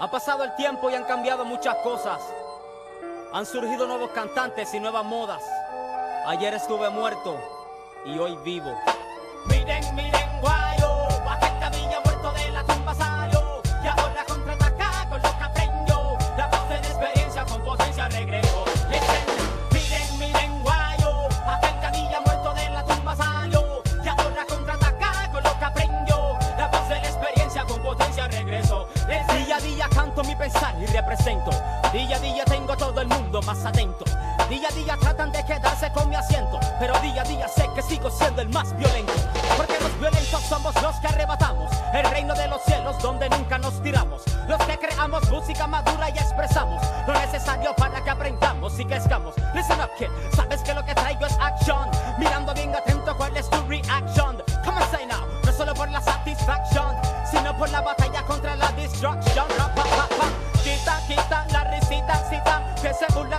Ha pasado el tiempo y han cambiado muchas cosas. Han surgido nuevos cantantes y nuevas modas. Ayer estuve muerto y hoy vivo. Miren, miren, guayo, mi pensar y represento. Día a día tengo a todo el mundo más atento. Día a día tratan de quedarse con mi asiento. Pero día a día sé que sigo siendo el más violento. Porque los violentos somos los que arrebatamos el reino de los cielos donde nunca nos tiramos. Los que creamos música madura y expresamos lo necesario para que aprendamos y crezcamos. Listen up, kid. Sabes que lo que traigo es acción. Mirando bien atento cuál es tu reaction. Come on, say now. No solo por la satisfacción, sino por la batalla contra la destruction.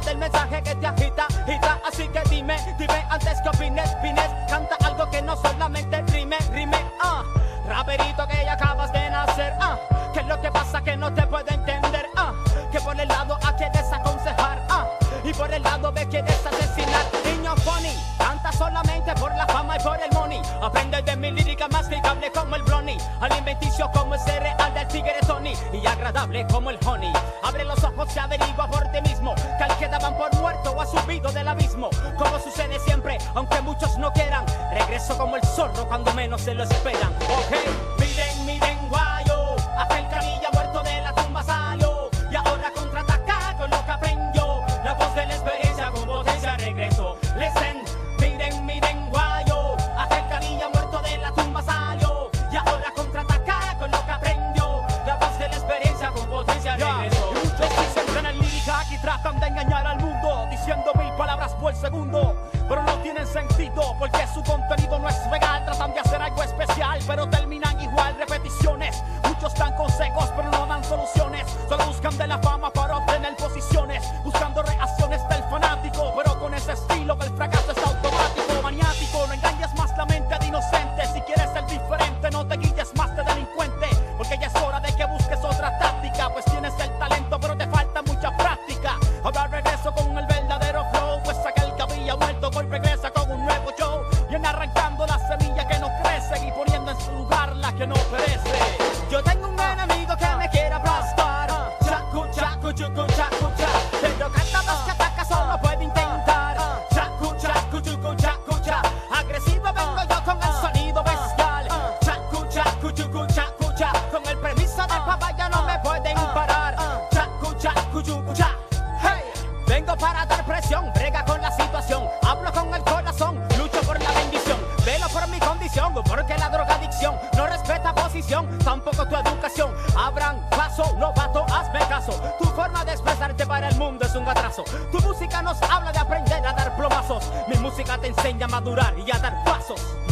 Del mensaje que te agita, agita. Así que dime, dime antes que opines, pines, canta algo que no solamente rime, rime, ah. Raperito que ya acabas de nacer, ah. Que es lo que pasa que no te puedo entender, ah. Que por el lado A quieres aconsejar, ah. Y por el lado B quieres asesinar. Niño funny, canta solamente por la fama y por el money. Aprende de mi lírica masticable como el brownie. Alimenticio como el cereal del tigre Tony. Y agradable como el honey. Abre los ojos y averigua por ti mismo. Del abismo. Como sucede siempre, aunque muchos no quieran. Regreso como el zorro cuando menos se lo esperan. Segundo Pero no tienen sentido porque su contenido no es real Tratan de hacer algo especial pero terminan igual. Repeticiones, muchos dan consejos pero no dan soluciones. Solo buscan de la fama choco, choco, chaco, chaco. Para el mundo es un atraso. Tu música nos habla de aprender a dar plomazos. Mi música te enseña a madurar y a dar pasos.